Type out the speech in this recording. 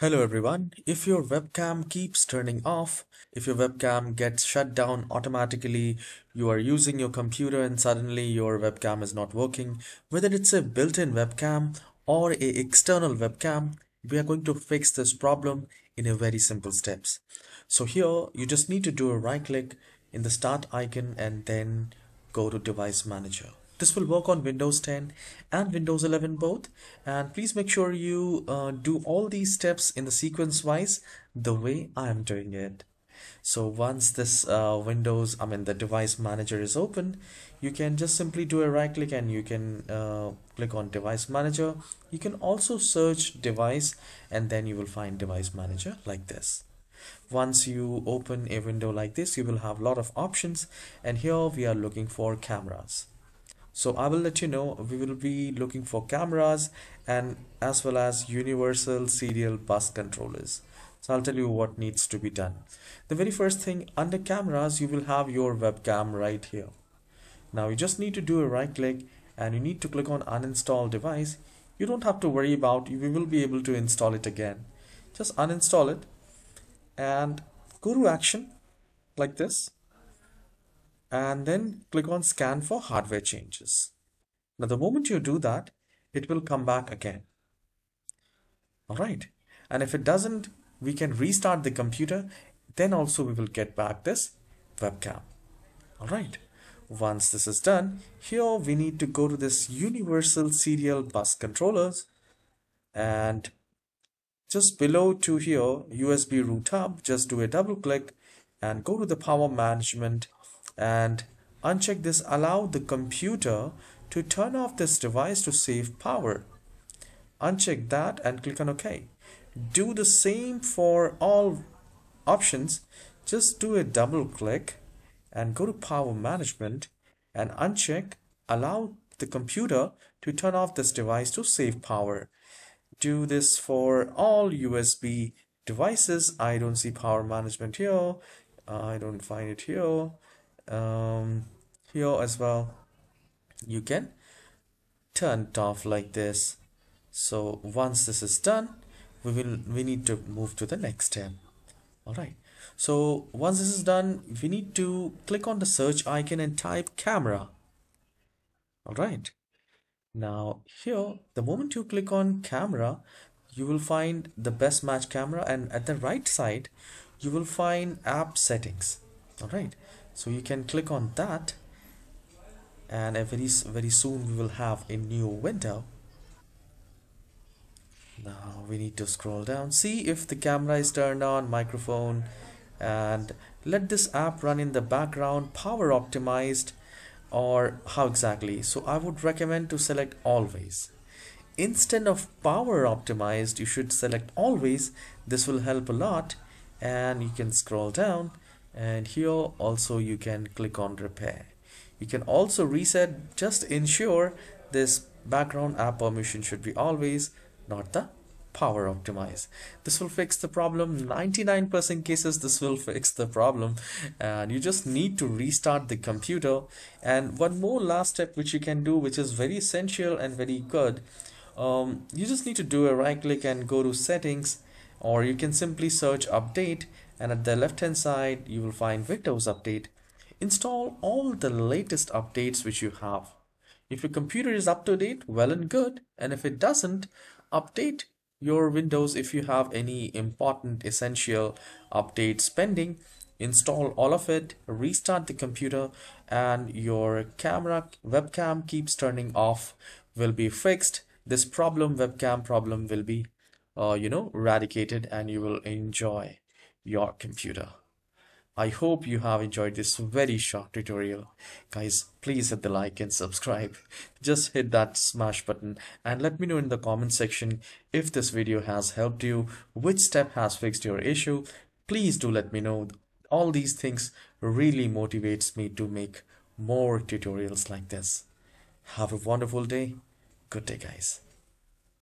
Hello everyone. If your webcam keeps turning off, if your webcam gets shut down automatically, you are using your computer and suddenly your webcam is not working, whether it's a built-in webcam or a external webcam, we are going to fix this problem in a very simple steps. So here you just need to do a right click in the start icon and then go to device manager. This will work on Windows 10 and Windows 11 both. And please make sure you uh, do all these steps in the sequence wise the way I am doing it. So once this uh, Windows, I mean the device manager is open, you can just simply do a right click and you can uh, click on device manager. You can also search device and then you will find device manager like this. Once you open a window like this, you will have a lot of options and here we are looking for cameras so I will let you know we will be looking for cameras and as well as universal serial bus controllers. So I'll tell you what needs to be done. The very first thing under cameras you will have your webcam right here. Now you just need to do a right click and you need to click on uninstall device. You don't have to worry about we will be able to install it again. Just uninstall it and go to action like this and then click on scan for hardware changes. Now the moment you do that, it will come back again. All right. And if it doesn't, we can restart the computer. Then also we will get back this webcam. All right. Once this is done, here we need to go to this universal serial bus controllers and just below to here USB root hub, just do a double click and go to the power management and uncheck this allow the computer to turn off this device to save power. Uncheck that and click on ok do the same for all options. Just do a double click and go to power management and uncheck allow the computer to turn off this device to save power. Do this for all USB devices. I don't see power management here. I don't find it here um, here as well you can turn it off like this. So once this is done we will we need to move to the next step all right so once this is done we need to click on the search icon and type camera. All right now here the moment you click on camera you will find the best match camera and at the right side you will find app settings. All right so you can click on that and very very soon we will have a new window. Now we need to scroll down. See if the camera is turned on microphone and let this app run in the background power optimized or how exactly. So I would recommend to select always. Instead of power optimized you should select always. This will help a lot. And you can scroll down and here also you can click on repair. You can also reset just ensure this background app permission should be always not the power optimize. This will fix the problem. 99% cases this will fix the problem. And you just need to restart the computer. And one more last step which you can do which is very essential and very good um, you just need to do a right click and go to settings or you can simply search update and at the left hand side you will find Windows Update. Install all the latest updates which you have. If your computer is up to date, well and good. And if it doesn't, update your Windows if you have any important essential updates pending. Install all of it, restart the computer and your camera webcam keeps turning off will be fixed. This problem webcam problem will be uh, you know eradicated and you will enjoy your computer. I hope you have enjoyed this very short tutorial. Guys, please hit the like and subscribe. Just hit that smash button and let me know in the comment section if this video has helped you, which step has fixed your issue. Please do let me know. All these things really motivates me to make more tutorials like this. Have a wonderful day. Good day, guys.